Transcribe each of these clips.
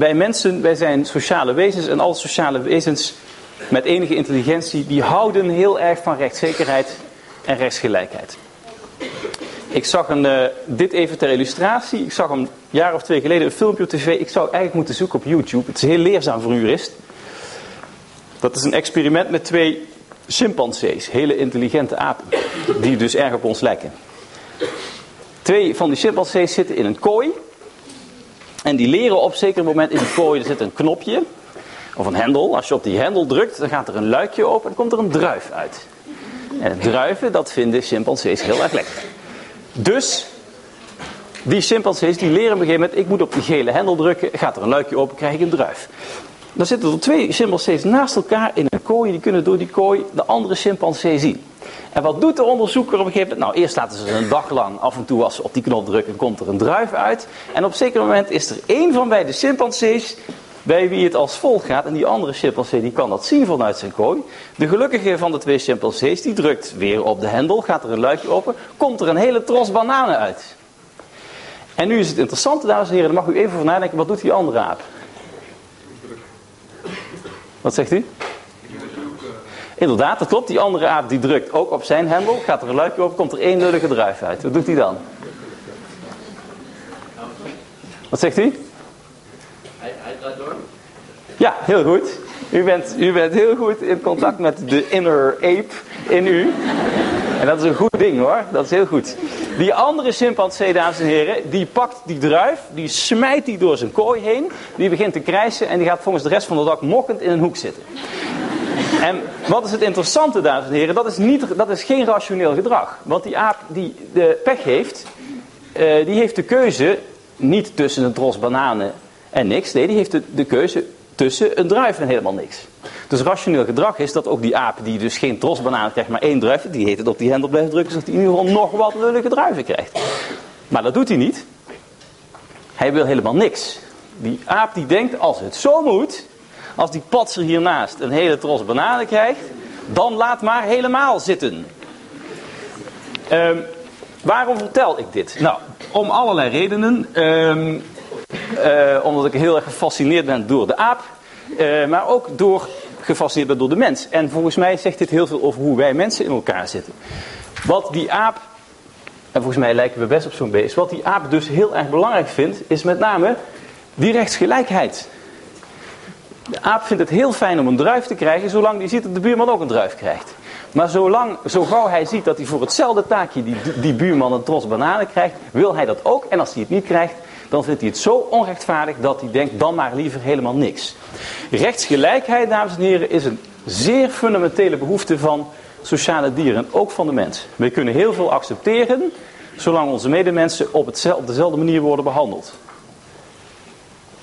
wij mensen, wij zijn sociale wezens en alle sociale wezens met enige intelligentie, die houden heel erg van rechtszekerheid en rechtsgelijkheid. Ik zag een, uh, dit even ter illustratie. Ik zag een jaar of twee geleden een filmpje op tv. Ik zou eigenlijk moeten zoeken op YouTube. Het is heel leerzaam voor een jurist. Dat is een experiment met twee chimpansees, hele intelligente apen, die dus erg op ons lijken. Twee van die chimpansees zitten in een kooi. En die leren op zeker moment in die kooi, er zit een knopje of een hendel. Als je op die hendel drukt, dan gaat er een luikje open en komt er een druif uit. En druiven, dat vinden chimpansees heel erg lekker. Dus die chimpansees die leren op een gegeven moment, ik moet op die gele hendel drukken, gaat er een luikje open, krijg ik een druif. Dan zitten er twee chimpansees naast elkaar in een kooi, die kunnen door die kooi de andere chimpansee zien. En wat doet de onderzoeker op een gegeven moment? Nou, eerst laten ze een dag lang af en toe als ze op die knop drukken, komt er een druif uit. En op een zeker moment is er één van beide chimpansees bij wie het als volgt gaat. En die andere chimpansee die kan dat zien vanuit zijn kooi. De gelukkige van de twee chimpansees die drukt weer op de hendel, gaat er een luikje open, komt er een hele tros bananen uit. En nu is het interessante, dames en heren, daar mag u even voor nadenken, wat doet die andere aap? Wat zegt u? Inderdaad, dat klopt. Die andere aap die drukt ook op zijn hendel. Gaat er een luikje open, komt er één lullige druif uit. Wat doet hij dan? Wat zegt u? Hij, hij draait door. Ja, heel goed. U bent, u bent heel goed in contact met de inner ape in u. En dat is een goed ding hoor. Dat is heel goed. Die andere chimpansee, dames en heren, die pakt die druif, die smijt die door zijn kooi heen. Die begint te krijsen en die gaat volgens de rest van de dag mokkend in een hoek zitten. En wat is het interessante, dames en heren? Dat is, niet, dat is geen rationeel gedrag. Want die aap die de pech heeft, uh, die heeft de keuze niet tussen een tros bananen en niks. Nee, die heeft de, de keuze tussen een druif en helemaal niks. Dus rationeel gedrag is dat ook die aap die dus geen tros bananen krijgt, maar één druif, die heet het op die hendel blijft drukken, zodat hij in ieder geval nog wat lullige druiven krijgt. Maar dat doet hij niet. Hij wil helemaal niks. Die aap die denkt, als het zo moet, als die patser hiernaast een hele tros bananen krijgt, dan laat maar helemaal zitten. Um, waarom vertel ik dit? Nou, om allerlei redenen. Um, uh, omdat ik heel erg gefascineerd ben door de aap. Uh, maar ook door gefascineerd ben door de mens. En volgens mij zegt dit heel veel over hoe wij mensen in elkaar zitten. Wat die aap, en volgens mij lijken we best op zo'n beest. Wat die aap dus heel erg belangrijk vindt, is met name die rechtsgelijkheid. De aap vindt het heel fijn om een druif te krijgen, zolang hij ziet dat de buurman ook een druif krijgt. Maar zolang, zo gauw hij ziet dat hij voor hetzelfde taakje die, die buurman een tros bananen krijgt, wil hij dat ook. En als hij het niet krijgt, dan vindt hij het zo onrechtvaardig dat hij denkt, dan maar liever helemaal niks. Rechtsgelijkheid, dames en heren, is een zeer fundamentele behoefte van sociale dieren, ook van de mens. We kunnen heel veel accepteren, zolang onze medemensen op, op dezelfde manier worden behandeld.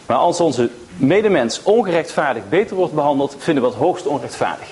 Maar als onze medemens ongerechtvaardigd beter wordt behandeld, vinden we het hoogst onrechtvaardig.